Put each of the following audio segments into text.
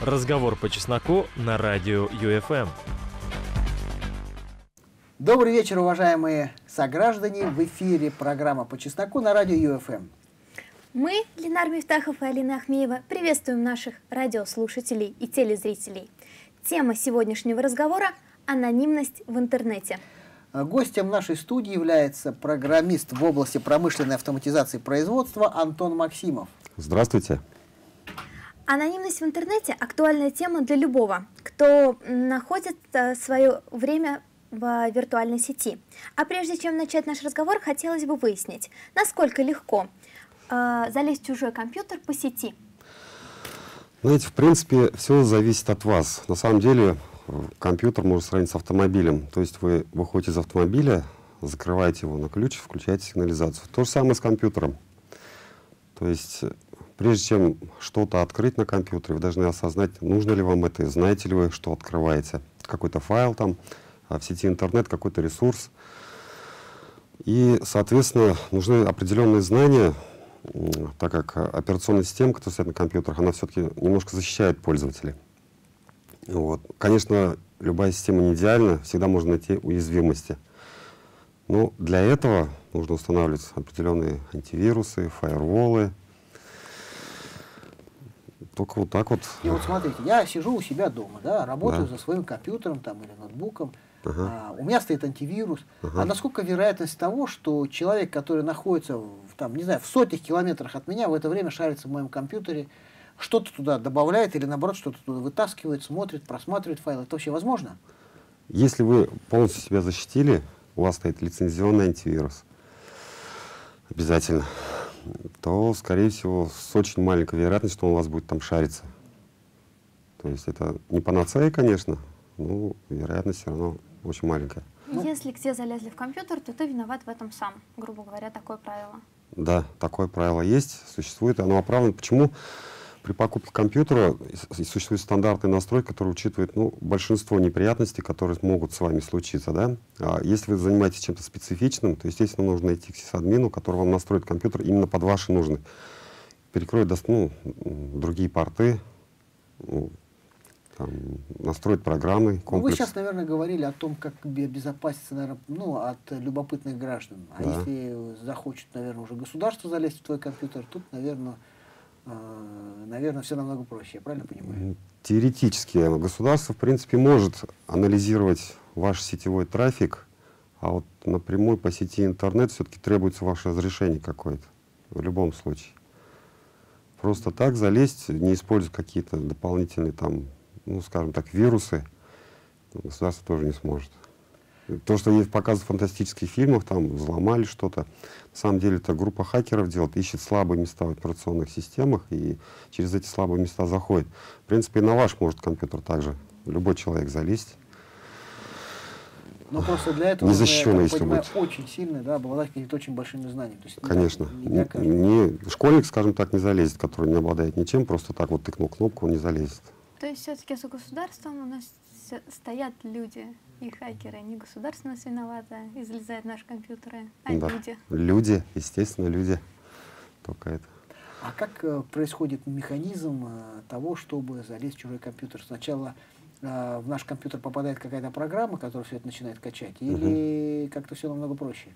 Разговор по чесноку на радио ЮФМ. Добрый вечер, уважаемые сограждане. В эфире программа по чесноку на радио ЮФМ. Мы, Ленар Мифтахов и Алина Ахмеева, приветствуем наших радиослушателей и телезрителей. Тема сегодняшнего разговора – анонимность в интернете. Гостем нашей студии является программист в области промышленной автоматизации производства Антон Максимов. Здравствуйте. Анонимность в интернете – актуальная тема для любого, кто находит э, свое время в виртуальной сети. А прежде чем начать наш разговор, хотелось бы выяснить, насколько легко э, залезть в чужой компьютер по сети. Знаете, в принципе, все зависит от вас. На самом деле, компьютер можно сравнить с автомобилем. То есть вы выходите из автомобиля, закрываете его на ключ, включаете сигнализацию. То же самое с компьютером. То есть прежде чем что-то открыть на компьютере, вы должны осознать, нужно ли вам это, знаете ли вы, что открываете. Какой-то файл там, а в сети интернет, какой-то ресурс. И, соответственно, нужны определенные знания, так как операционная система, которая стоит на компьютерах, она все-таки немножко защищает пользователей. Вот. Конечно, любая система не идеальна, всегда можно найти уязвимости. Но для этого нужно устанавливать определенные антивирусы, фаерволы. Только вот так вот. И вот смотрите, я сижу у себя дома, да, работаю да. за своим компьютером там, или ноутбуком, Ага. А, у меня стоит антивирус. Ага. А насколько вероятность того, что человек, который находится в, там, не знаю, в сотнях километрах от меня, в это время шарится в моем компьютере, что-то туда добавляет или наоборот что-то туда вытаскивает, смотрит, просматривает файлы. Это вообще возможно? Если вы полностью себя защитили, у вас стоит лицензионный антивирус, обязательно, то, скорее всего, с очень маленькой вероятностью, что он у вас будет там шариться. То есть это не панацея, конечно, но вероятность все равно очень маленькая. Если где залезли в компьютер, то ты виноват в этом сам, грубо говоря, такое правило. Да, такое правило есть, существует, оно оправдано. Почему? При покупке компьютера существует стандартный настрой, который учитывает ну, большинство неприятностей, которые могут с вами случиться. Да? А если вы занимаетесь чем-то специфичным, то, естественно, нужно найти к сисадмину, который вам настроит компьютер именно под ваши нужды. Перекроет ну, другие порты, ну, там, настроить программы, комплекс. Ну, вы сейчас, наверное, говорили о том, как обезопаситься наверное, ну, от любопытных граждан. А да. если захочет, наверное, уже государство залезть в твой компьютер, тут, наверное, наверное, все намного проще, я правильно понимаю? Теоретически государство, в принципе, может анализировать ваш сетевой трафик, а вот напрямую по сети интернет все-таки требуется ваше разрешение какое-то, в любом случае. Просто так залезть, не используя какие-то дополнительные там, ну, скажем так, вирусы, государство тоже не сможет. То, что есть показывают в фантастических фильмах, там взломали что-то, на самом деле это группа хакеров делает, ищет слабые места в операционных системах и через эти слабые места заходит. В принципе, и на ваш может компьютер также любой человек залезть. Но просто для этого, Незащищенный, если понимаю, будет. очень сильно да, обладать какими-то очень большими знаниями. То есть Конечно. Не, не, не, школьник, скажем так, не залезет, который не обладает ничем, просто так вот тыкнул кнопку, он не залезет. То есть все-таки за государством у нас стоят люди и хакеры. Не государство нас виновато и залезают в наши компьютеры, а да. люди. Люди, естественно, люди. Только это. А как э, происходит механизм э, того, чтобы залезть в чужой компьютер? Сначала э, в наш компьютер попадает какая-то программа, которая все это начинает качать, или угу. как-то все намного проще?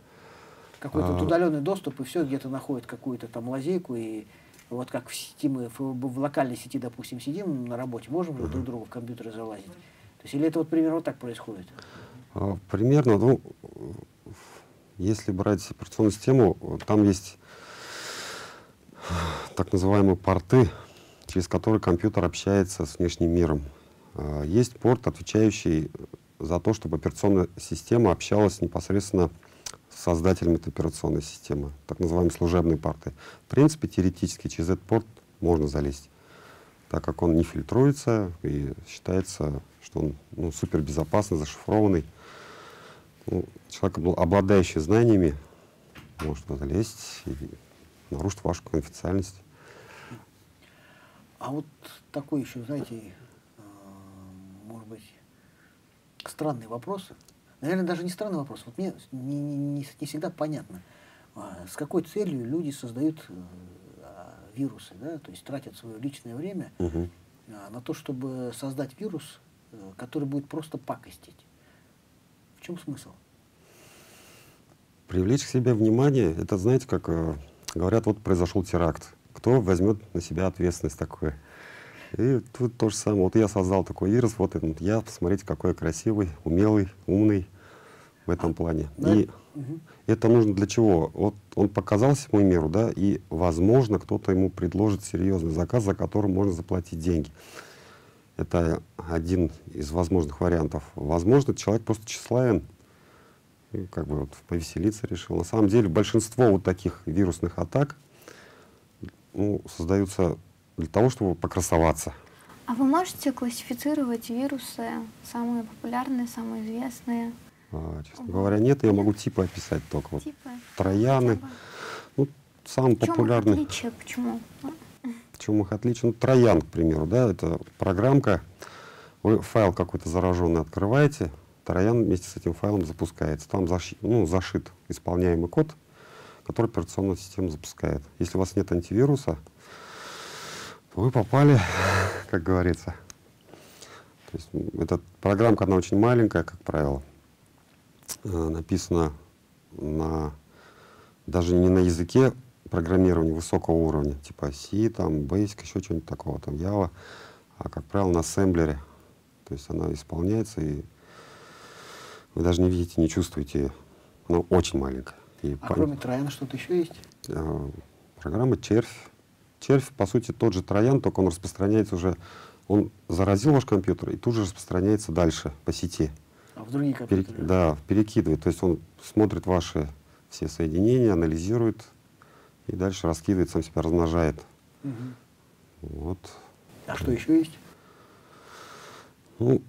Какой-то а... удаленный доступ, и все где-то находит какую-то там лазейку, и вот как в сети мы, в, в локальной сети, допустим, сидим на работе, можем же друг другу в компьютеры залазить? Есть, или это вот примерно вот так происходит? А, примерно, ну, если брать операционную систему, там есть так называемые порты, через которые компьютер общается с внешним миром. А, есть порт, отвечающий за то, чтобы операционная система общалась непосредственно с создателем этой операционной системы, так называемые служебные порты. В принципе, теоретически через этот порт можно залезть, так как он не фильтруется и считается что он ну, супер безопасный, зашифрованный. Ну, человек, обладающий знаниями, может туда лезть и нарушить вашу конфиденциальность. А вот такой еще, знаете, э, может быть, странный вопрос. Наверное, даже не странный вопрос. Вот мне не, не, не всегда понятно, а, с какой целью люди создают э, вирусы, да, то есть тратят свое личное время. Угу на то, чтобы создать вирус, который будет просто пакостить. В чем смысл? Привлечь к себе внимание, это, знаете, как э, говорят, вот произошел теракт. Кто возьмет на себя ответственность такое? И тут то же самое. Вот я создал такой вирус, вот я, посмотрите, какой я красивый, умелый, умный в этом плане. Да? И Мгм. это нужно для чего? Вот он показал всему миру, да, и, возможно, кто-то ему предложит серьезный заказ, за который можно заплатить деньги. Это один из возможных вариантов. Возможно, человек просто тщеславен, и как бы вот повеселиться решил. На самом деле большинство вот таких вирусных атак ну, создаются для того, чтобы покрасоваться. А вы можете классифицировать вирусы, самые популярные, самые известные А, честно говоря, нет, я могу типы описать только. Вот типы? трояны, ну, самый популярный. отличие? Почему? Чем их отличие? Ну, Троян, к примеру, да, это программка, вы файл какой-то зараженный открываете, Троян вместе с этим файлом запускается. Там защи- ну, зашит исполняемый код, который операционная система запускает. Если у вас нет антивируса, вы попали, как говорится. То есть эта программка, она очень маленькая, как правило. Э, Написана на даже не на языке программирования высокого уровня, типа C, там, Basic, еще что-нибудь такого, там, Java, а, как правило, на ассемблере. То есть она исполняется, и вы даже не видите, не чувствуете ее. Она очень маленькая. И А пам- кроме Трояна что-то еще есть? а, программа Червь. Червь, по сути, тот же троян, только он распространяется уже, он заразил ваш компьютер и тут же распространяется дальше по сети. А в другие компьютеры? да, перекидывает. То есть он смотрит ваши все соединения, анализирует и дальше раскидывает, сам себя размножает. Мгм. Вот. А что еще есть? Ну,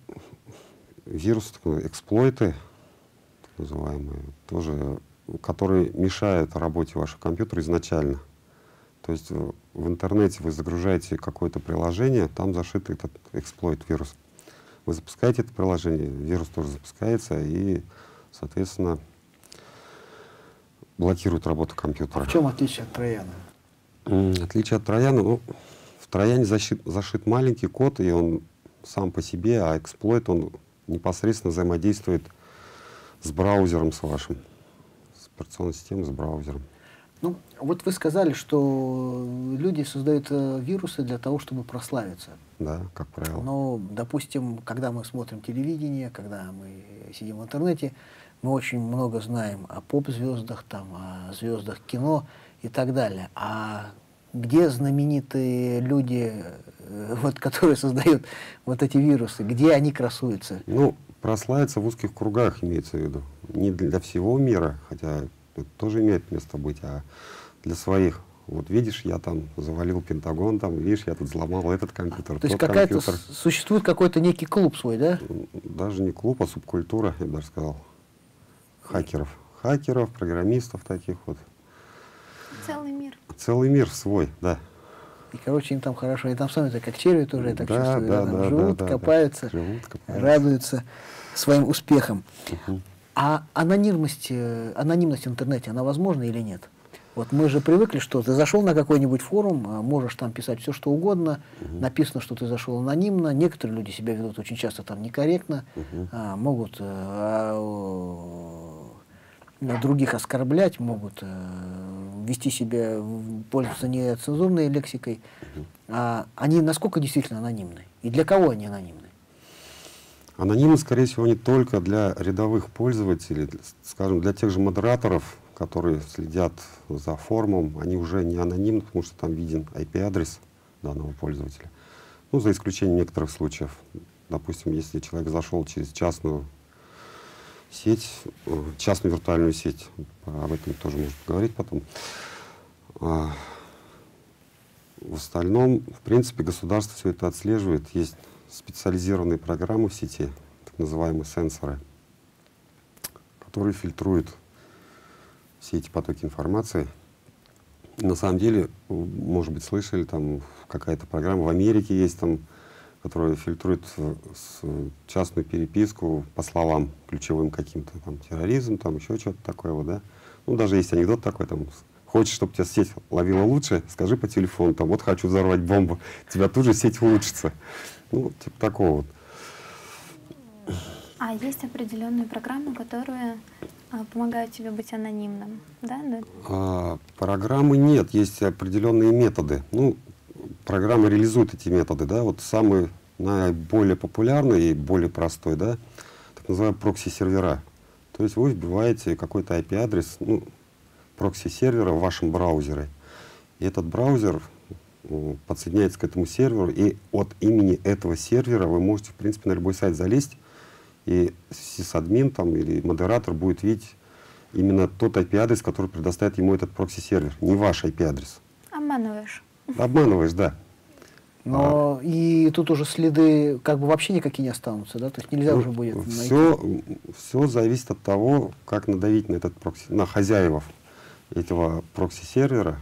вирусы, эксплойты, так называемые, тоже, которые мешают работе вашего компьютера изначально. То есть э, в интернете вы загружаете какое-то приложение, там зашит этот эксплойт, вирус. Вы запускаете это приложение, вирус тоже запускается и, соответственно, блокирует работу компьютера. в чем отличие от Трояна? Отличие от Трояна, ну, в Трояне защит- зашит маленький код, и он сам по себе, а эксплойт, он непосредственно взаимодействует с браузером с вашим, с операционной системой, с браузером. Ну, вот вы сказали, что люди создают э, вирусы для того, чтобы прославиться. Да, как правило. Но, допустим, когда мы смотрим телевидение, когда мы сидим в интернете, мы очень много знаем о поп-звездах, там, о звездах кино и так далее. А где знаменитые люди, э, вот, которые создают вот эти вирусы, где они красуются? Ну, прославиться в узких кругах имеется в виду. Не для всего мира, хотя это тоже имеет место быть, а для своих. Вот видишь, я там завалил Пентагон, там, видишь, я тут взломал этот компьютер, То есть какая-то существует какой-то некий клуб свой, да? Даже не клуб, а субкультура, я бы даже сказал. Хакеров. Хакеров, программистов таких вот. Целый мир. Целый мир свой, да. И, короче, им там хорошо. И там сами так как черви тоже, я так Да, чувствую, да, да, там да, живут, да, да, копаются, Живут, копаются. радуются своим успехам. Мгм. А анонимность, э, анонимность в интернете, она возможна или нет? Вот мы же привыкли, что ты зашел на какой-нибудь форум, а, можешь там писать все, что угодно, написано, что ты зашел анонимно, некоторые люди себя ведут очень часто там некорректно, а, могут э, а, других оскорблять, могут э, вести себя, пользоваться нецензурной лексикой. А они насколько действительно анонимны? И для кого они анонимны? Анонимность, скорее всего, не только для рядовых пользователей, скажем, для тех же модераторов, которые следят за форумом, они уже не анонимны, потому что там виден IP-адрес данного пользователя. Ну, за исключением некоторых случаев. Допустим, если человек зашел через частную сеть, э, частную виртуальную сеть, об этом тоже можно поговорить потом. А, В остальном, в принципе, государство все это отслеживает. Есть специализированные программы в сети, так называемые сенсоры, которые фильтруют все эти потоки информации. На самом деле, может быть, слышали, там какая-то программа в Америке есть, там, которая фильтрует частную переписку по словам ключевым каким-то, там, терроризм, там, еще что-то такое, вот, да. Ну, даже есть анекдот такой, там, хочешь, чтобы тебя сеть ловила лучше, скажи по телефону, там, вот хочу взорвать бомбу, тебя тут же сеть улучшится. Ну, типа такого вот. А есть определенные программы, которые а, помогают тебе быть анонимным, да? да? А, программы нет, есть определенные методы. Ну, программы реализуют эти методы, да. Вот самый наиболее популярный и более простой, да, так называемые прокси-сервера. То есть вы вбиваете какой-то IP-адрес, ну, прокси-сервера в вашем браузере. И этот браузер ну, подсоединяется к этому серверу, и от имени этого сервера вы можете, в принципе, на любой сайт залезть, и сисадмин там или модератор будет видеть именно тот IP-адрес, который предоставит ему этот прокси-сервер, не ваш IP-адрес. Обманываешь. Обманываешь, да. Но а. и тут уже следы как бы вообще никакие не останутся, да? То есть нельзя ну, уже будет все, найти. Все зависит от того, как надавить на этот прокси, на хозяев этого прокси-сервера,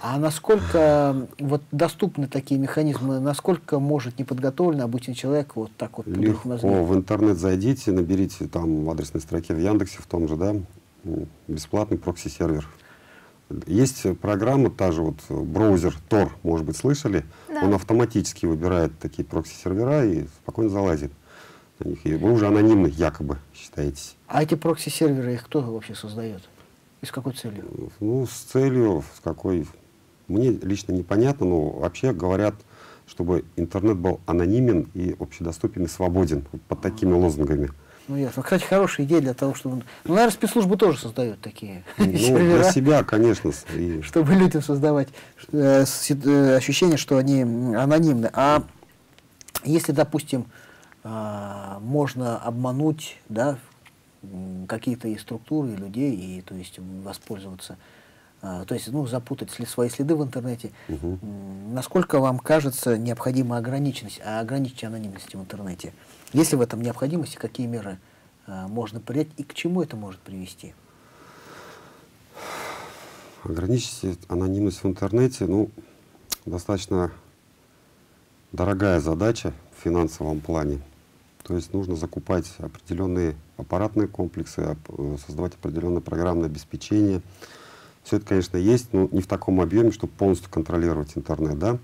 а насколько вот доступны такие механизмы, насколько может неподготовленный обычный человек вот так вот Легко. В интернет зайдите, наберите там в адресной строке в Яндексе в том же, да, бесплатный прокси-сервер. Есть программа, та же вот браузер Tor, может быть, слышали? Да. Он автоматически выбирает такие прокси-сервера и спокойно залазит на них. И вы уже анонимны, якобы, считаетесь. А эти прокси-серверы, их кто вообще создает? И с какой целью? Ну, с целью, с какой мне лично непонятно, но вообще говорят, чтобы интернет был анонимен и общедоступен и свободен под такими лозунгами. Ну, ясно. Кстати, хорошая идея для того, чтобы... Ну, наверное, спецслужбы тоже создают такие ну, сервера. Для себя, конечно. И... Чтобы людям создавать э, э, ощущение, что они анонимны. А если, допустим, э, можно обмануть да, какие-то и структуры, и людей, и то есть воспользоваться то есть ну, запутать свои следы в интернете. Угу. Насколько вам кажется необходима ограниченность, а ограничить анонимность в интернете? Есть ли в этом необходимость, какие меры а, можно принять и к чему это может привести? Ограничить анонимность в интернете, ну, достаточно дорогая задача в финансовом плане. То есть нужно закупать определенные аппаратные комплексы, создавать определенное программное обеспечение, все это, конечно, есть, но не в таком объеме, чтобы полностью контролировать интернет. Да?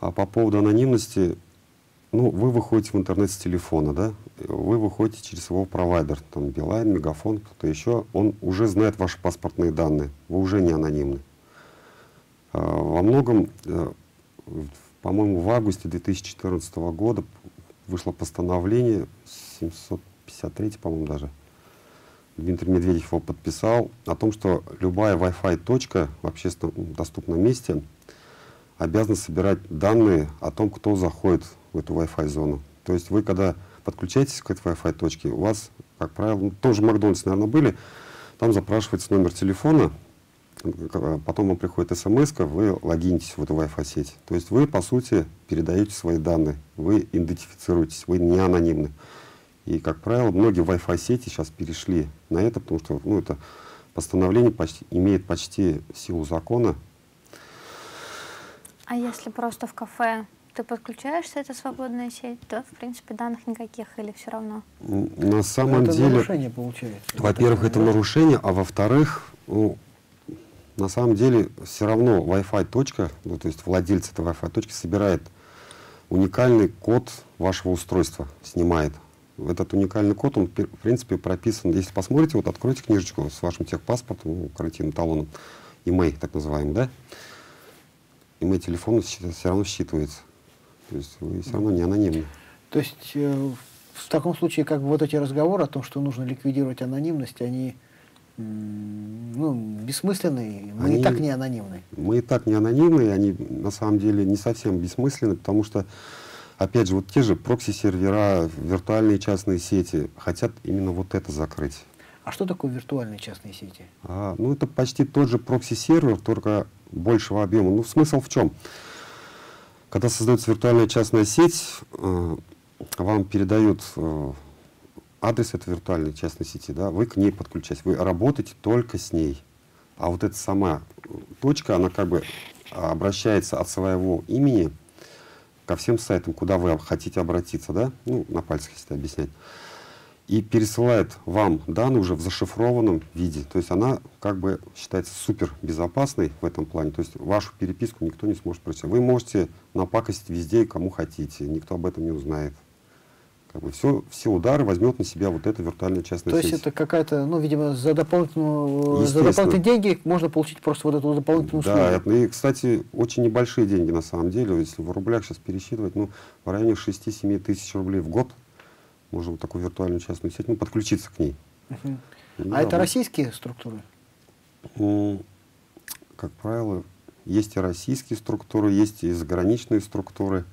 А по поводу анонимности, ну, вы выходите в интернет с телефона, да, вы выходите через его провайдер, там, Билайн, Мегафон, кто-то еще, он уже знает ваши паспортные данные, вы уже не анонимны. А, во многом, э, по-моему, в августе 2014 года вышло постановление, 753, по-моему, даже, Дмитрий Медведев его подписал, о том, что любая Wi-Fi точка в общественном доступном месте обязана собирать данные о том, кто заходит в эту Wi-Fi зону. То есть вы, когда подключаетесь к этой Wi-Fi точке, у вас, как правило, ну, тоже Макдональдс, наверное, были, там запрашивается номер телефона, потом вам приходит смс, вы логинитесь в эту Wi-Fi сеть. То есть вы, по сути, передаете свои данные, вы идентифицируетесь, вы не анонимны. И, как правило, многие Wi-Fi сети сейчас перешли на это, потому что ну, это постановление почти, имеет почти силу закона. А если просто в кафе ты подключаешься, это свободная сеть, то, в принципе, данных никаких или все равно? На самом это деле... нарушение получается. Во-первых, это нарушение, а во-вторых, ну, на самом деле все равно Wi-Fi точка, ну, то есть владелец этой Wi-Fi точки собирает уникальный код вашего устройства, снимает этот уникальный код, он, в принципе, прописан. Если посмотрите, вот откройте книжечку с вашим техпаспортом, ну, карантинным талоном, имей, так называемый, да? Имей телефон все равно считывается. То есть вы все равно не анонимны. То есть э, в таком случае, как бы вот эти разговоры о том, что нужно ликвидировать анонимность, они ну, бессмысленные. Мы они, и так не анонимны. Мы и так не анонимны, они на самом деле не совсем бессмысленны, потому что опять же, вот те же прокси-сервера, виртуальные частные сети хотят именно вот это закрыть. А что такое виртуальные частные сети? А, ну, это почти тот же прокси-сервер, только большего объема. Ну, смысл в чем? Когда создается виртуальная частная сеть, э, вам передают э, адрес этой виртуальной частной сети, да, вы к ней подключаетесь, вы работаете только с ней. А вот эта сама точка, она как бы обращается от своего имени ко всем сайтам, куда вы хотите обратиться, да, ну, на пальцах, если объяснять. и пересылает вам данные уже в зашифрованном виде. То есть она как бы считается супер безопасной в этом плане. То есть вашу переписку никто не сможет прочитать. Вы можете напакостить везде и кому хотите, никто об этом не узнает. Как бы все, все удары возьмет на себя вот эта виртуальная частная То сеть. есть это какая-то, ну, видимо, за, дополнительную, за дополнительные деньги можно получить просто вот эту дополнительную услугу. Да, это, и, кстати, очень небольшие деньги на самом деле. Если в рублях сейчас пересчитывать, ну, в районе 6-7 тысяч рублей в год можно вот такую виртуальную частную сеть, ну, подключиться к ней. Мгм. И А это работать. российские структуры? М, Как правило, есть и российские структуры, есть и заграничные структуры.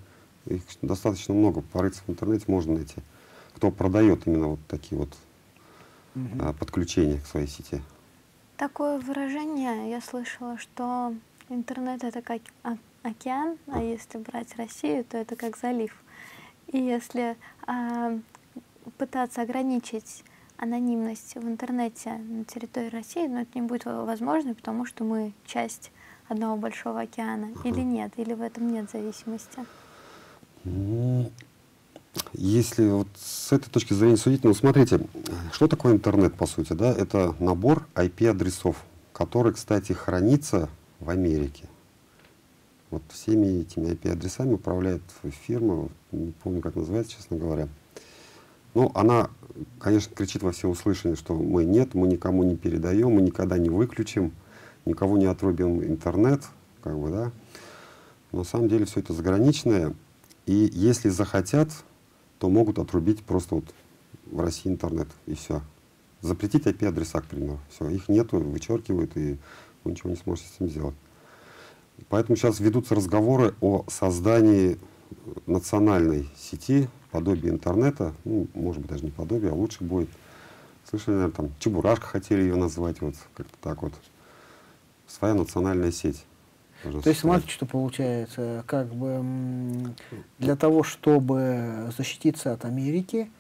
Их достаточно много. Порыться в интернете можно найти. Кто продает именно вот такие вот а, подключения к своей сети. Такое выражение я слышала, что интернет это как океан, а если брать Россию, то это как залив. И если а, пытаться ограничить анонимность в интернете на территории России, но это не будет во- возможно, потому что мы часть одного большого океана. Или нет, или в этом нет зависимости. Если вот с этой точки зрения судить, ну смотрите, что такое интернет по сути, да? Это набор IP-адресов, который, кстати, хранится в Америке. Вот всеми этими IP-адресами управляет фирма, не помню, как называется, честно говоря. Ну, она, конечно, кричит во все услышания, что мы нет, мы никому не передаем, мы никогда не выключим, никого не отрубим интернет, как бы, да. Но на самом деле все это заграничное, и если захотят, то могут отрубить просто вот в России интернет, и все. Запретить IP-адреса, к примеру. Все, их нету, вычеркивают, и вы ничего не сможете с этим сделать. Поэтому сейчас ведутся разговоры о создании национальной сети, подобие интернета, ну, может быть, даже не подобие, а лучше будет. Слышали, наверное, там Чебурашка хотели ее назвать, вот как-то так вот. Своя национальная сеть. То есть смотрите, что получается, как бы для того, чтобы защититься от Америки,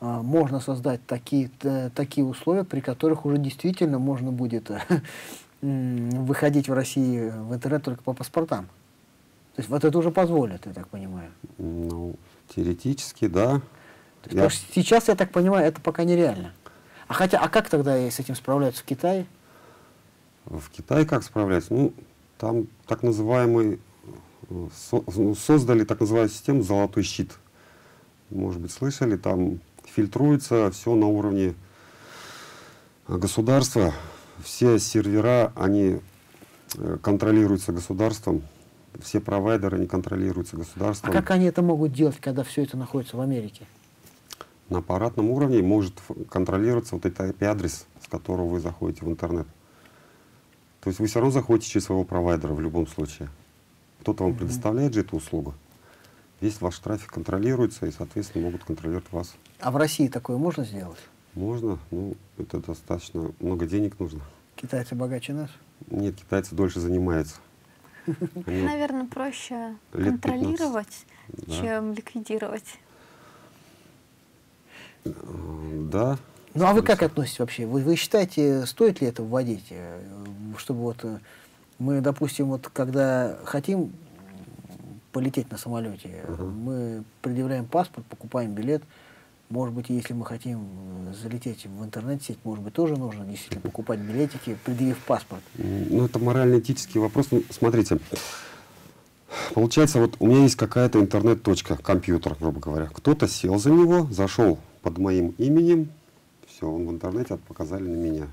а, можно создать такие, т- такие условия, при которых уже действительно можно будет м, выходить в России в интернет только по паспортам. То есть вот это уже позволят, я так понимаю. Ну, теоретически, да. Есть, Я- потому что сейчас, я так понимаю, это пока нереально. А хотя, а как тогда с этим справляются в Китае? В Китае как справляться? Ну, там так называемый, э, ну, создали так называемую систему «Золотой щит». Может быть, слышали, там фильтруется все на уровне э, государства. Все сервера, они э, контролируются государством, все провайдеры, они контролируются А государством. как они это могут делать, когда все это находится в Америке? На аппаратном уровне может контролироваться вот этот IP-адрес, с которого вы заходите в интернет. То есть вы все равно заходите через своего провайдера в любом случае. Кто-то вам предоставляет же эту услугу. Весь ваш трафик контролируется, и, соответственно, могут контролировать вас. А в России такое можно сделать? Можно, ну, это достаточно много денег нужно. Китайцы богаче нас? Нет, китайцы дольше занимаются. Они- Наверное, проще Лет 15. контролировать, Да. чем ликвидировать. э, да. Ну а вы как относитесь вообще? Вы, вы считаете, стоит ли это вводить? э, Чтобы вот э, мы, допустим, вот когда хотим полететь на самолете, Ага. мы предъявляем паспорт, покупаем билет. Может быть, если мы хотим э, залететь в интернет-сеть, может быть, тоже нужно действительно покупать билетики, предъявив паспорт. Ну, это морально-этический вопрос. Ну, смотрите, получается, вот у меня есть какая-то интернет-точка, компьютер, грубо говоря. Кто-то сел за него, зашел под моим именем, все, он в интернете от- показали на меня.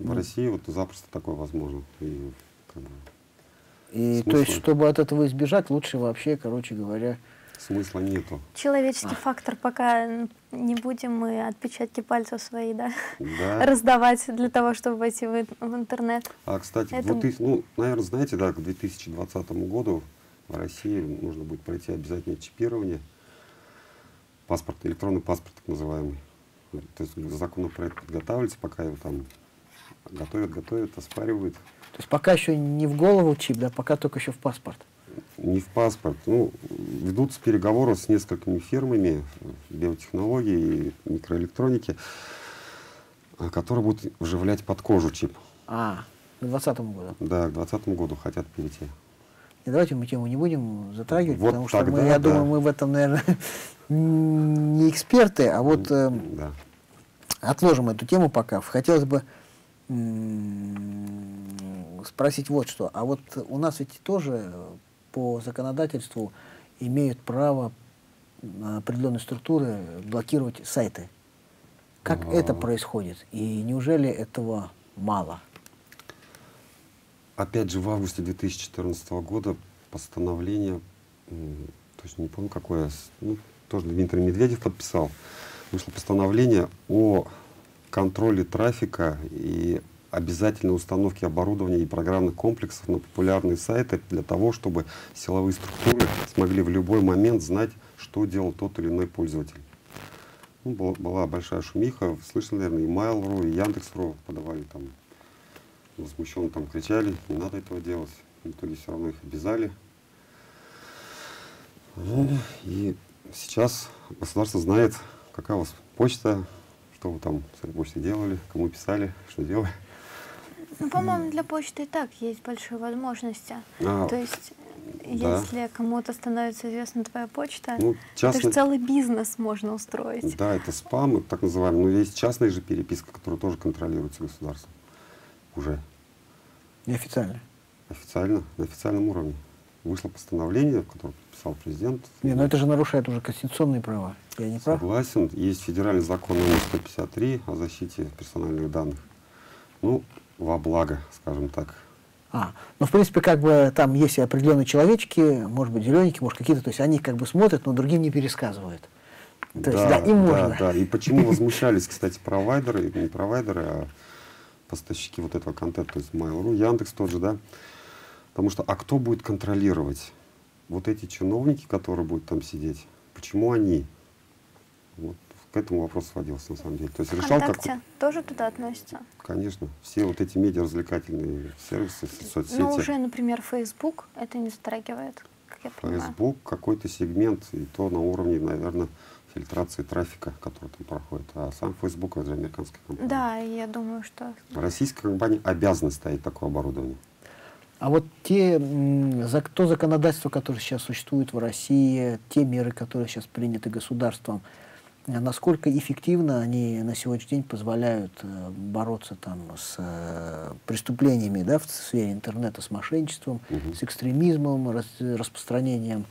В Ну. России вот запросто такое возможно. И, как бы, И то есть, чтобы от этого избежать, лучше вообще, короче говоря, смысла нету. Человеческий фактор, пока не будем мы отпечатки пальцев свои, да, Да. раздавать для того, чтобы войти в, в интернет. А, кстати, Это- вот, ну, наверное, знаете, да, к 2020 году в России нужно будет пройти обязательное чипирование. Паспорт, электронный паспорт так называемый. То есть законопроект подготавливается, пока его там готовят, готовят, оспаривают. то есть пока еще не в голову чип, да, пока только еще в паспорт. Не в паспорт. Ну, ведутся переговоры с несколькими фирмами биотехнологии и микроэлектроники, а, которые будут вживлять под кожу чип. А, к 2020 году. Да, к 2020 году хотят перейти. И давайте мы тему не будем затрагивать, Вот потому что мы, я да. думаю, мы в этом, наверное, не эксперты, а вот э, Да. отложим эту тему пока. Хотелось бы спросить вот что. А вот у нас ведь тоже по законодательству имеют право определенные структуры блокировать сайты. Как А. это происходит? И неужели этого мало? Опять же, в августе 2014 года постановление, точно не помню какое, ну, тоже Дмитрий Медведев подписал, вышло постановление о контроле трафика и обязательной установке оборудования и программных комплексов на популярные сайты для того, чтобы силовые структуры смогли в любой момент знать, что делал тот или иной пользователь. Ну, была, большая шумиха, слышно, наверное, и Mail.ru, и Яндекс.ру подавали там возмущенно там кричали, не надо этого делать. В итоге все равно их обязали. Ну, и сейчас государство знает, какая у вас почта, что вы там с этой почтой делали, кому писали, что делали. Ну, по-моему, для почты и так есть большие возможности. А, То есть, да. если кому-то становится известна твоя почта, ну, это частный- же целый бизнес можно устроить. Да, это спам, так называемый. Но есть частная же переписка, которая тоже контролируется государством. Уже Неофициально. официально, на официальном уровне. Вышло постановление, которое подписал президент. Не, но это же нарушает уже конституционные права. Я не прав? Согласен. Есть федеральный закон номер 153 о защите персональных данных. Ну, во благо, скажем так. А, ну, в принципе, как бы там есть и определенные человечки, может быть, зелененькие, может, какие-то, то есть они как бы смотрят, но другим не пересказывают. То есть, да, им да, можно. да. И почему возмущались, кстати, провайдеры, не провайдеры, а поставщики вот этого контента, то есть Mail.ru, Яндекс тот же, да. Потому что, а кто будет контролировать? Вот эти чиновники, которые будут там сидеть, почему они? Вот к этому вопрос сводился на самом деле. То есть решал как тоже туда относится? Конечно, все вот эти медиа-развлекательные сервисы, соцсети, Но уже, например, Facebook это не затрагивает, как я понимаю. Facebook, какой-то сегмент, и то на уровне, наверное, фильтрации трафика, который там проходит. А сам Facebook это же американская компания. Да, я думаю, что Российская компания обязана ставить такое оборудование. А вот те, за, то законодательство, которое сейчас существует в России, те меры, которые сейчас приняты государством, э, насколько эффективно они на сегодняшний день позволяют э, бороться там с э, преступлениями да, в сфере интернета, с мошенничеством, Мгм. с экстремизмом, рас- распространением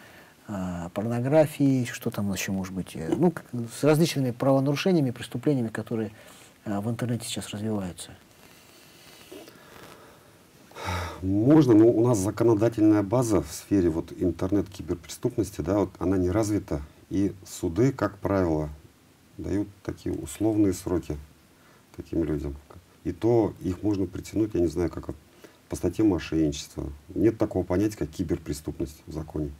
э, порнографии, что там еще может быть, ну, с различными правонарушениями, преступлениями, которые э, в интернете сейчас развиваются. Можно, но у нас законодательная база в сфере вот интернет-киберпреступности, да, вот она не развита. И суды, как правило, дают такие условные сроки таким людям. И то их можно притянуть, я не знаю, как по статье мошенничества. Нет такого понятия, как киберпреступность в законе.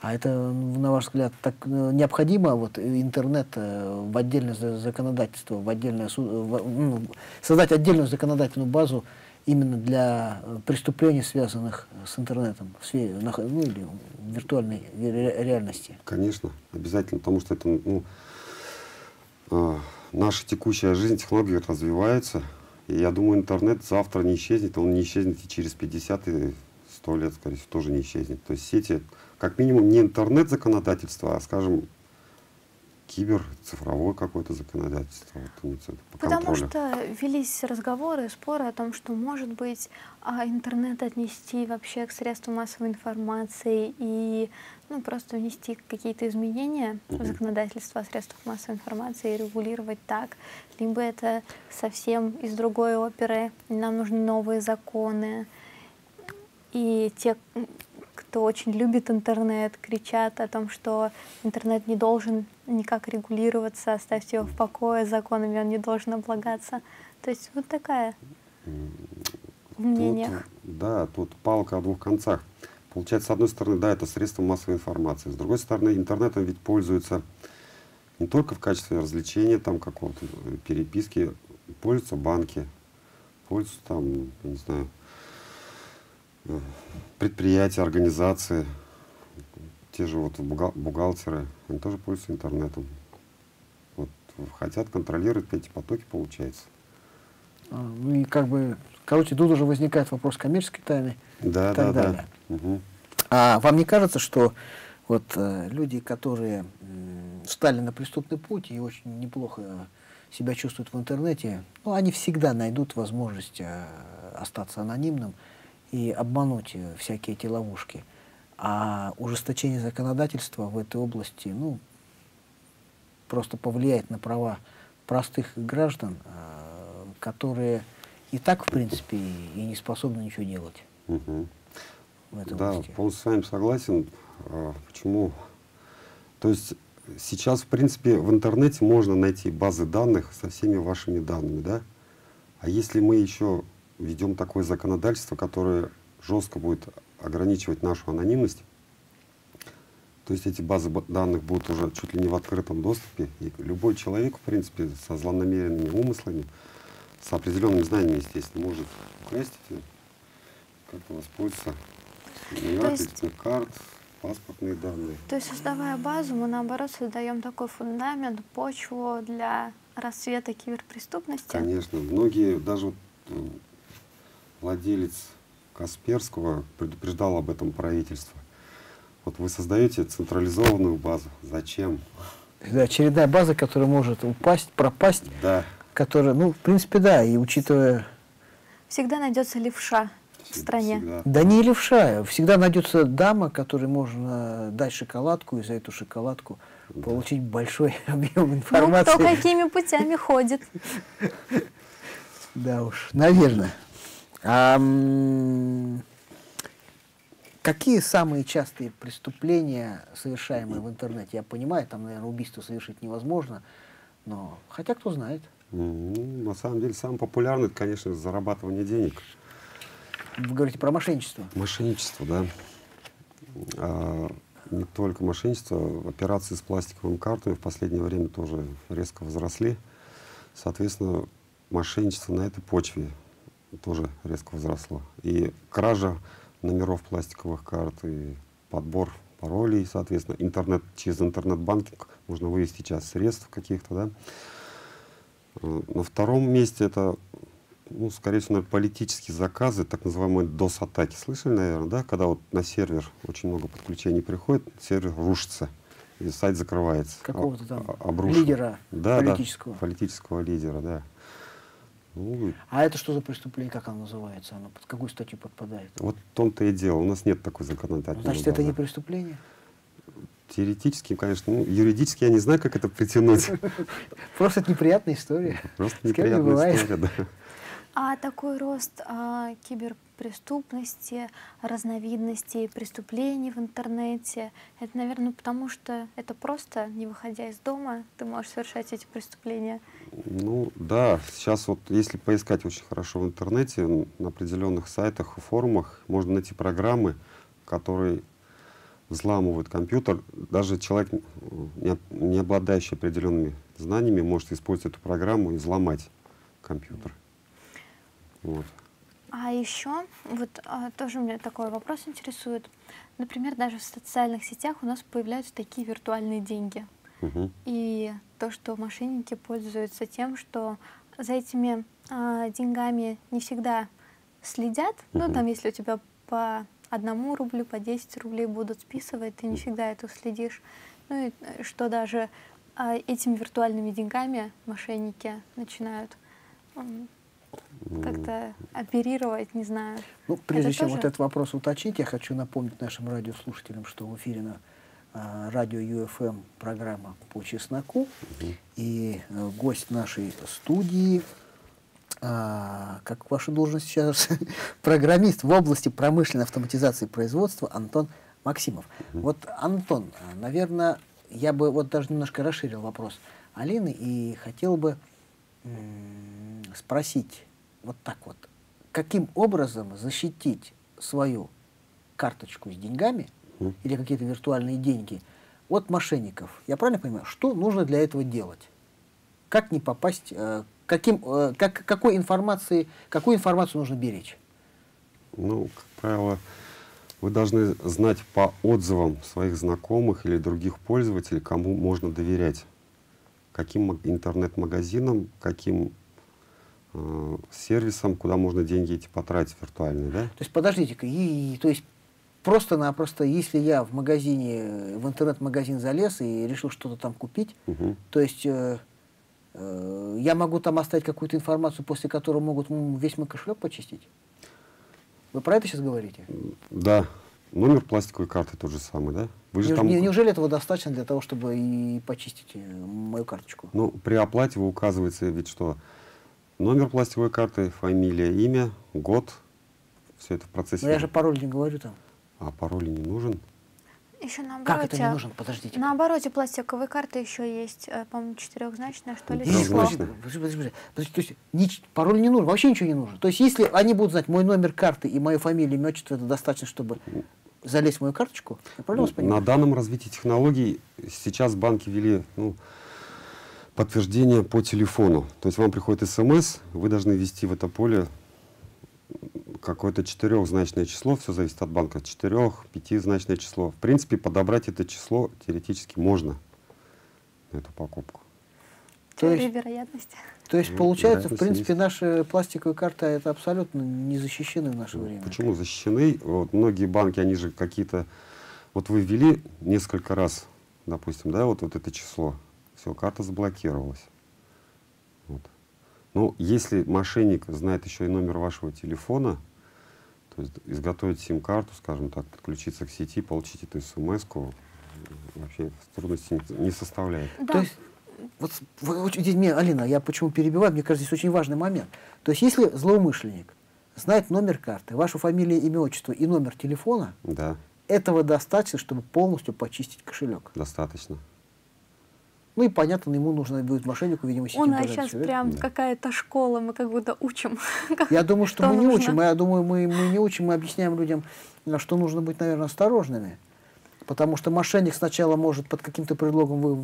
А это, на ваш взгляд, так э, необходимо вот э, интернет э, в отдельное за- законодательство, в отдельное су- э, в- ну, создать отдельную законодательную базу именно для э, преступлений, связанных с интернетом, в сфере, ну, или виртуальной ре- реальности. Конечно, обязательно, потому что это, ну, э, наша текущая жизнь, технологии развиваются. И я думаю, интернет завтра не исчезнет, он не исчезнет и через 50 и 100 лет, скорее всего, тоже не исчезнет. То есть сети, как минимум, не интернет-законодательство, а, скажем, кибер, цифровое какое-то законодательство. Вот, по Потому контролю. что велись разговоры, споры о том, что, может быть, а, интернет отнести вообще к средствам массовой информации и ну, просто внести какие-то изменения в законодательство о средствах массовой информации и регулировать так. Либо это совсем из другой оперы, нам нужны новые законы. И те, кто очень любит интернет, кричат о том, что интернет не должен никак регулироваться, оставьте его в покое, законами он не должен облагаться. То есть вот такая в мнениях. Тут, да, тут палка о двух концах. Получается, с одной стороны, да, это средство массовой информации. С другой стороны, интернетом ведь пользуются не только в качестве развлечения, там какого-то э, переписки, пользуются банки, пользуются там, не знаю, э, предприятия, организации, те же вот бухгал- бухгалтеры, они тоже пользуются интернетом. Вот хотят контролировать эти потоки, получается. А, Ну и как бы, короче, тут уже возникает вопрос коммерческой тайны. Да, И так да, далее. да. Мгм. А вам не кажется, что вот э, люди, которые м, стали на преступный путь и очень неплохо себя чувствуют в интернете, ну, они всегда найдут возможность э, остаться анонимным и обмануть э, всякие эти ловушки. А ужесточение законодательства в этой области, ну, просто повлияет на права простых граждан, э, которые и так, в принципе, и не способны ничего делать. Мгм. В этой Да, области. полностью с вами согласен. А, Почему? То есть сейчас, в принципе, в интернете можно найти базы данных со всеми вашими данными, да? А если мы еще введем такое законодательство, которое жестко будет ограничивать нашу анонимность, то есть эти базы данных будут уже чуть ли не в открытом доступе, и любой человек, в принципе, со злонамеренными умыслами, с определенными знаниями, естественно, может украсть эти, как-то воспользоваться номера кредитных карт, паспортные данные. То есть, создавая базу, мы наоборот создаем такой фундамент, почву для рассвета киберпреступности. Конечно, многие, даже вот, э, владелец Касперского предупреждал об этом правительство. Вот вы создаете централизованную базу. Зачем? Да, очередная база, которая может упасть, пропасть, Да, которая, ну, в принципе, да, и учитывая Всегда найдется левша в стране. всегда. Да не левша. Всегда найдется дама, которой можно дать шоколадку, и за эту шоколадку получить большой объем Ну, информации. кто какими путями ходит. Да уж, наверное. А, какие самые частые преступления, совершаемые в интернете? Я понимаю, там, наверное, убийство совершить невозможно, но хотя кто знает. Ну, на самом деле, самое популярное, это, конечно, зарабатывание денег. Вы говорите про мошенничество. Мошенничество, да. А, не только мошенничество, операции с пластиковыми картами в последнее время тоже резко возросли. Соответственно, мошенничество на этой почве тоже резко возросло. И кража номеров пластиковых карт, и подбор паролей, соответственно, интернет, через интернет-банкинг можно вывести сейчас средств каких-то, да. Э, На втором месте это, ну, скорее всего, наверное, политические заказы, так называемые DOS-атаки. Слышали, наверное, да? Когда вот на сервер очень много подключений приходит, сервер рушится, и сайт закрывается. Какого-то там А- обрушен. лидера да, политического. Да, политического лидера, да. Ну, А это что за преступление, как оно называется? Оно под какую статью подпадает? вот в том-то и дело. У нас нет такой законодательной Значит, это не преступление? Теоретически, конечно, ну, юридически я не знаю, как это притянуть. Просто это неприятная история. Просто неприятная история, да. А такой рост а, киберпреступности, разновидностей преступлений в интернете, это, наверное, потому что это просто, не выходя из дома, ты можешь совершать эти преступления. Ну да, сейчас вот если поискать очень хорошо в интернете, на определенных сайтах форумах можно найти программы, которые взламывают компьютер. Даже человек, не обладающий определенными знаниями, может использовать эту программу и взломать компьютер. Вот. А еще, вот а, тоже меня такой вопрос интересует. Например, даже в социальных сетях у нас появляются такие виртуальные деньги. Мгм. И то, что мошенники пользуются тем, что за этими а, деньгами не всегда следят. Ну, Мгм. там, если у тебя по одному рублю, по 10 рублей будут списывать, ты не всегда это следишь. Ну и э, что даже а, этими виртуальными деньгами мошенники начинают как-то оперировать, не знаю. Ну, прежде Это чем тоже- вот этот вопрос уточнить, я хочу напомнить нашим радиослушателям, что в эфире на а, радио UFM программа по чесноку. И э, гость нашей студии, а, как ваша должность сейчас, программист в области промышленной автоматизации производства Антон Максимов. Вот, Антон, наверное, я бы вот даже немножко расширил вопрос Алины и хотел бы спросить вот так вот. Каким образом защитить свою карточку с деньгами Мгм. или какие-то виртуальные деньги от мошенников? Я правильно понимаю, что нужно для этого делать? Как не попасть, э, каким, э, как, какой информации, какую информацию нужно беречь? Ну, как правило, вы должны знать по отзывам своих знакомых или других пользователей, кому можно доверять. Каким ма- интернет-магазинам, каким э, сервисам, куда можно деньги эти потратить виртуальные, да? То есть, подождите-ка, и, то есть просто-напросто, если я в магазине, в интернет-магазин залез и решил что-то там купить, Мгм. то есть э, э, я могу там оставить какую-то информацию, после которой могут весь мой кошелек почистить? Вы про это сейчас говорите? Да. Номер пластиковой карты тот же самый, да? Вы же там, не- Неужели этого достаточно для того, чтобы и почистить э, мою карточку? ну, при оплате вы указываете ведь что? Номер пластиковой карты, фамилия, имя, год. Все это в процессе. Но я же пароль не говорю там. А пароль не нужен? Еще на Как обороте, это не нужен? Подождите. на обороте пластиковой карты еще есть, э, по-моему, четырехзначное, что ли, число. Подожди, подожди, подожди, то есть пароль не нужен, вообще ничего не нужно. То есть если они будут знать мой номер карты и мою фамилию, имя, отчество, это достаточно, чтобы залезть в мою карточку? Я правильно вас На понимаю? данном развитии технологий сейчас банки ввели ну, подтверждение по телефону. То есть вам приходит смс, вы должны ввести в это поле какое-то четырехзначное число, все зависит от банка, четырех, пятизначное число. В принципе, подобрать это число теоретически можно на эту покупку. То Теория есть- вероятности. То есть Ну, получается, в вероятность принципе, есть. наши пластиковые карты это абсолютно не защищены в наше время. Почему защищены? Вот многие банки, они же какие-то... Вот вы ввели несколько раз, допустим, да, вот, вот это число. Все, карта заблокировалась. Вот. Ну, если мошенник знает еще и номер вашего телефона, то есть изготовить сим-карту, скажем так, подключиться к сети, получить эту смс вообще трудностей не, составляет. Да. То есть, вот вы очень- мне, Алина, я почему перебиваю, мне кажется, здесь очень важный момент. То есть, если злоумышленник знает номер карты, вашу фамилию, имя, отчество и номер телефона, Да, этого достаточно, чтобы полностью почистить кошелек. достаточно. Ну и понятно, ему нужно будет мошеннику, видимо, сеть У им нас сейчас да? прям Да. какая-то школа, мы как будто учим. Я думаю, что, что мы не нужно. учим, я думаю, мы, мы не учим, мы объясняем людям, а, что нужно быть, наверное, осторожными. Потому что мошенник сначала может под каким-то предлогом вы,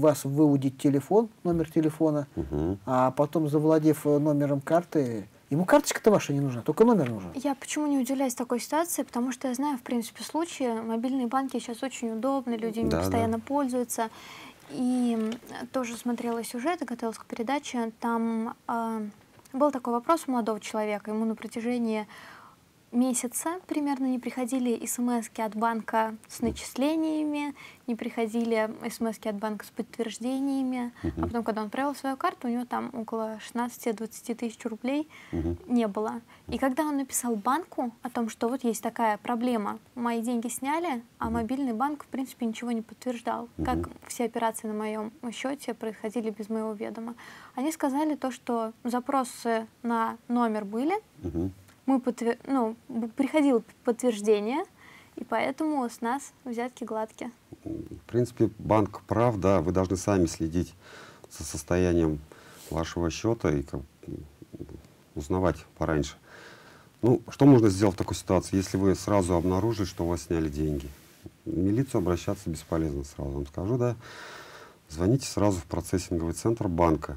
вас выудить телефон, номер телефона, Мгм. а потом, завладев э, номером карты, ему карточка-то ваша не нужна, только номер нужен. Я почему не удивляюсь такой ситуации, потому что я знаю, в принципе, случаи, мобильные банки сейчас очень удобны, люди ими Да, да. постоянно пользуются. И тоже смотрела сюжет, готовилась к передаче, там а, был такой вопрос у молодого человека, ему на протяжении месяца примерно не приходили смс от банка с начислениями, не приходили смс от банка с подтверждениями, а потом, когда он провел свою карту, у него там около 16-20 тысяч рублей Мгм. не было. И когда он написал банку о том, что вот есть такая проблема, мои деньги сняли, а мобильный банк, в принципе, ничего не подтверждал, как все операции на моем счете происходили без моего ведома. Они сказали то, что запросы на номер были, Мгм. Мы подтвер- ну, приходило подтверждение, и поэтому с нас взятки гладкие. В принципе, банк прав, да, вы должны сами следить за состоянием вашего счета и как, узнавать пораньше. Ну, что можно сделать в такой ситуации, если вы сразу обнаружили, что у вас сняли деньги? В милицию обращаться бесполезно, сразу вам скажу, да. Звоните сразу в процессинговый центр банка.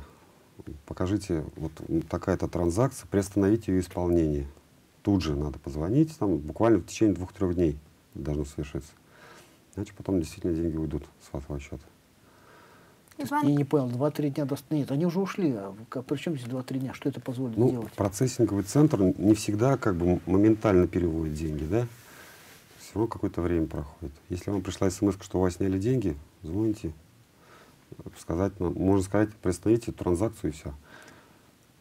Покажите, вот такая-то транзакция, приостановите ее исполнение. Тут же надо позвонить, там буквально в течение двух-трех дней должно совершиться. Иначе потом действительно деньги уйдут с вашего счета. И То есть банк- Я не понял, 2-3 дня даст. Нет, они уже ушли. А при чем здесь 2-3 дня? Что это позволит Ну, сделать? процессинговый центр не всегда как бы моментально переводит деньги, да? Все равно какое-то время проходит. Если вам пришла смс, что у вас сняли деньги, звоните, сказать, можно сказать, приостановите транзакцию и все.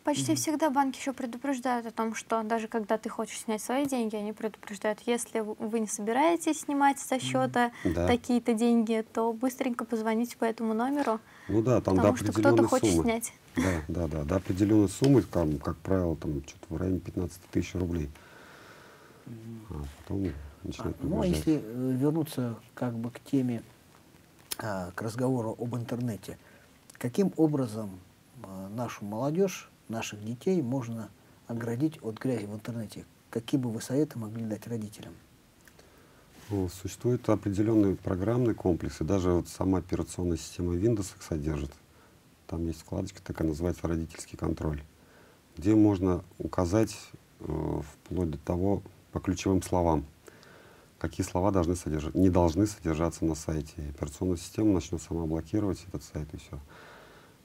Почти всегда банки еще предупреждают о том, что даже когда ты хочешь снять свои деньги, они предупреждают, если вы не собираетесь снимать со счета Да. такие-то деньги, то быстренько позвоните по этому номеру, Ну да, там потому до что кто-то хочет суммы. снять. Да, да, да, до определенной суммы, там, как правило, там что-то в районе 15 тысяч рублей. А потом А, начинают Ну, а если э, вернуться как бы к теме, а, к разговору об интернете, каким образом а, нашу молодежь, наших детей можно оградить от грязи в интернете? Какие бы вы советы могли дать родителям? Ну, Существуют определенные программные комплексы, даже вот сама операционная система Windows их содержит. Там есть вкладочка, такая называется родительский контроль, где можно указать э, вплоть до того по ключевым словам, какие слова должны содержать, не должны содержаться на сайте. Операционная система начнет сама блокировать этот сайт и все.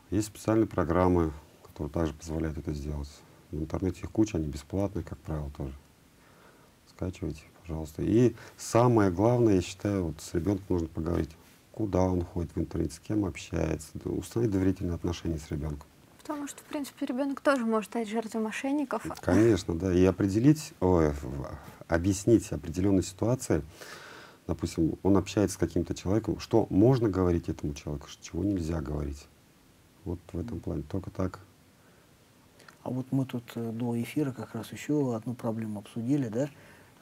Есть специальные программы, которые также позволяют это сделать. В интернете их куча, они бесплатные, как правило, тоже. скачивайте, пожалуйста. И самое главное, я считаю, вот с ребенком нужно поговорить, куда он ходит в интернете, с кем общается, установить доверительные отношения с ребенком. Потому что, в принципе, ребенок тоже может стать жертвой мошенников. Конечно, да. И определить, ой, объяснить определенные ситуации, допустим, он общается с каким-то человеком, что можно говорить этому человеку, чего нельзя говорить. Вот в этом плане. Только так. А вот мы тут э, до эфира как раз еще одну проблему обсудили, да?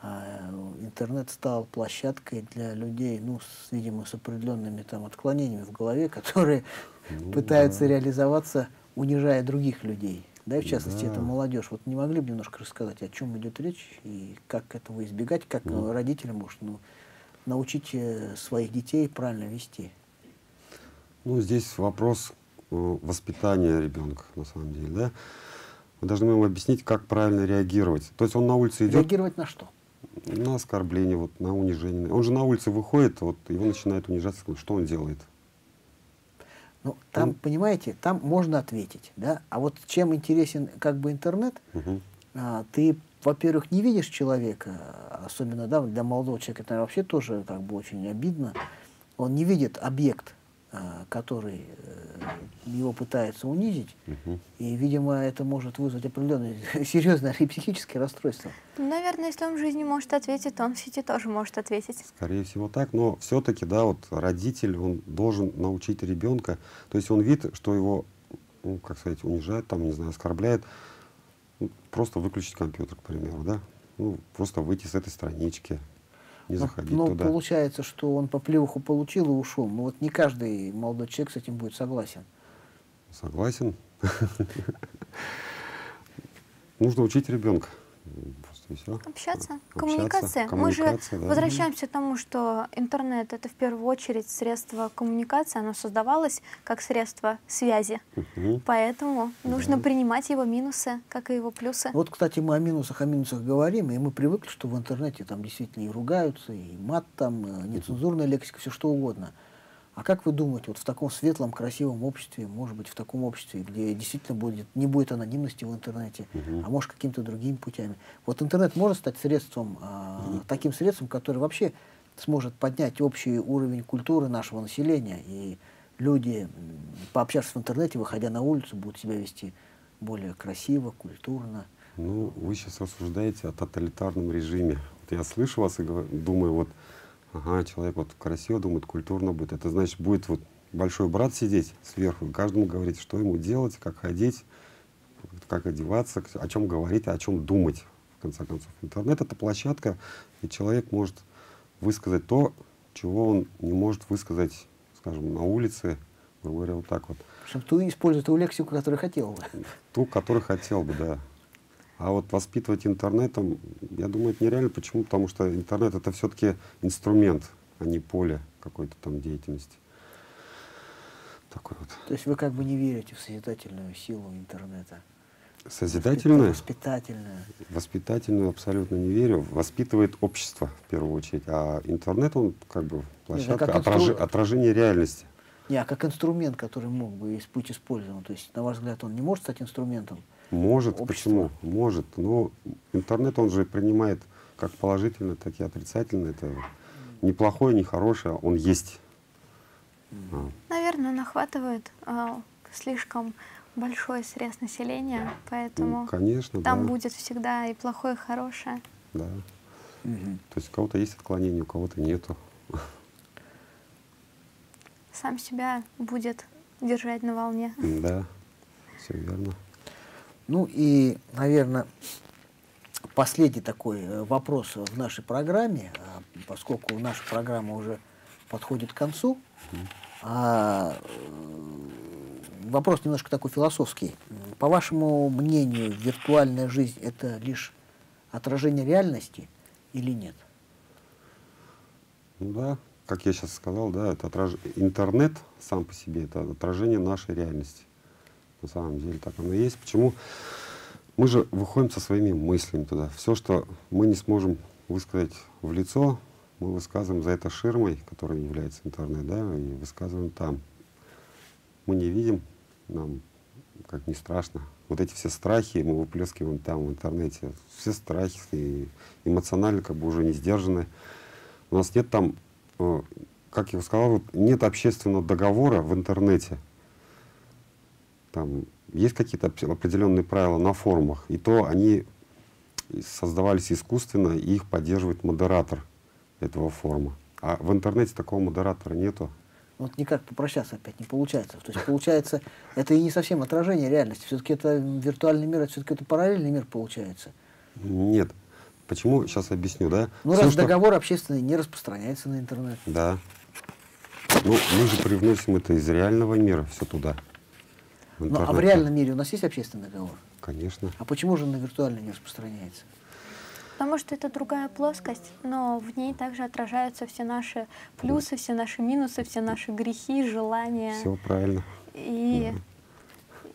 А, Интернет стал площадкой для людей, ну, с, видимо, с определенными там отклонениями в голове, которые Ну, пытаются да. реализоваться, унижая других людей. Да, и в частности, Да. это молодежь. Вот не могли бы немножко рассказать, о чем идет речь и как этого избегать, как Ну. э, родители, может, ну, научить э, своих детей правильно вести. Ну, здесь вопрос воспитания ребенка, на самом деле, да. Мы должны ему объяснить, как правильно реагировать. То есть он на улице идет Реагировать на что? на оскорбление, вот, на унижение. Он же на улице выходит, вот его начинает унижать, что он делает? Ну, там, Ну. понимаете, там можно ответить, да. А вот чем интересен как бы интернет, Мгм. а, ты, во-первых, не видишь человека, особенно, да, для молодого человека это вообще тоже как бы очень обидно. Он не видит объект, который э, его пытается унизить, Мгм. и, видимо, это может вызвать определенные серьезные и психические расстройства. Ну, Наверное, если он в жизни может ответить, то он в сети тоже может ответить. Скорее всего так, но все-таки, да, вот родитель, он должен научить ребенка, то есть он видит, что его, ну, как сказать, унижает, там, не знаю, оскорбляет, ну, просто выключить компьютер, к примеру, да, ну, просто выйти с этой странички, не Ну, заходить ну, туда. получается, что он по плевуху получил и ушел. Но вот не каждый молодой человек с этим будет согласен. Согласен. Нужно учить ребенка. Просто и все. Общаться, коммуникация. Мы коммуникация, же да. возвращаемся к тому, что интернет это в первую очередь средство коммуникации, оно создавалось как средство связи. Мгм. Поэтому нужно принимать его минусы, как и его плюсы. Вот, кстати, мы о минусах, о минусах говорим, и мы привыкли, что в интернете там действительно и ругаются, и мат там, э, нецензурная лексика, все что угодно. А как вы думаете, вот в таком светлом, красивом обществе, может быть, в таком обществе, где действительно будет, не будет анонимности в интернете, а может какими-то другими путями, вот интернет может стать средством, а, таким средством, которое вообще сможет поднять общий уровень культуры нашего населения, и люди, пообщавшись в интернете, выходя на улицу, будут себя вести более красиво, культурно. Ну, вы сейчас рассуждаете о тоталитарном режиме. Вот я слышу вас и думаю, вот, ага, человек вот красиво думает, культурно будет. Это значит, будет вот большой брат сидеть сверху, и каждому говорить, что ему делать, как ходить, как одеваться, о чем говорить, о чем думать, в конце концов. Интернет — это площадка, и человек может высказать то, чего он не может высказать, скажем, на улице, грубо говоря, вот так вот. Причем ты используешь ту лексику, которую хотел бы. Ту, который хотел бы, да. А вот воспитывать интернетом, я думаю, это нереально. Почему? Потому что интернет это все-таки инструмент, а не поле какой-то там деятельности. Такой вот. То есть вы как бы не верите в созидательную силу интернета. Созидательное, Воспитательную. воспитательную абсолютно не верю. Воспитывает общество в первую очередь. А интернет, он как бы площадка, как инстру- отражение реальности. Не, а как инструмент, который мог бы быть использован. То есть, на ваш взгляд, он не может стать инструментом. Может, Общество. почему? Может. Но интернет, он же принимает как положительное, так и отрицательное. Это не плохое, не хорошее, он есть. А, Наверное, он охватывает а, слишком большой срез населения, поэтому ну, конечно, там да, будет всегда и плохое, и хорошее. да. То есть у кого-то есть отклонение, у кого-то нету. Сам себя будет держать на волне. Да, все верно. Ну и, наверное, последний такой э, вопрос в нашей программе, а, поскольку наша программа уже подходит к концу. А, э, вопрос немножко такой философский. По вашему мнению, виртуальная жизнь это лишь отражение реальности или нет? Ну да, как я сейчас сказал, да, это отраж... интернет сам по себе это отражение нашей реальности. На самом деле так оно и есть. Почему? Мы же выходим со своими мыслями туда. Все, что мы не сможем высказать в лицо, мы высказываем за этой ширмой, которая является интернет, да, и высказываем там. Мы не видим, нам как не страшно. Вот эти все страхи мы выплескиваем там в интернете. Все страхи эмоционально как бы уже не сдержаны. У нас нет там, э, как я сказал, вот нет общественного договора в интернете. Там есть какие-то определенные правила на форумах, и то они создавались искусственно, и их поддерживает модератор этого форума. А в интернете такого модератора нету. Вот никак попрощаться опять не получается. То есть получается, это и не совсем отражение реальности. Все-таки это виртуальный мир, это все-таки это параллельный мир получается. Нет. Почему? Сейчас объясню, да? Ну, Все, раз что... договор общественный не распространяется на интернет. Да. Ну, мы же привносим это из реального мира все туда. Ну, а в реальном мире у нас есть общественный договор? Конечно. А почему же на виртуальный не распространяется? Потому что это другая плоскость, но в ней также отражаются все наши плюсы, все наши минусы, все наши грехи, желания. Все правильно. И,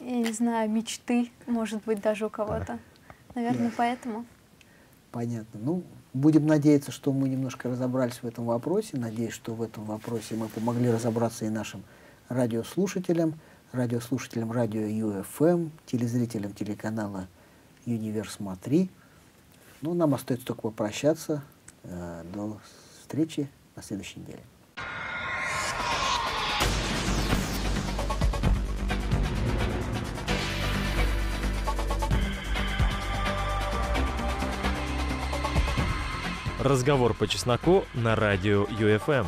да. я не знаю, мечты, может быть, даже у кого-то. Да. Наверное, да. поэтому. Понятно. Ну, будем надеяться, что мы немножко разобрались в этом вопросе. Надеюсь, что в этом вопросе мы помогли разобраться и нашим радиослушателям, радиослушателям радио ЮФМ, телезрителям телеканала Универс Смотри. Ну, нам остается только попрощаться. Э, до встречи на следующей неделе. Разговор по чесноку на радио ЮФМ.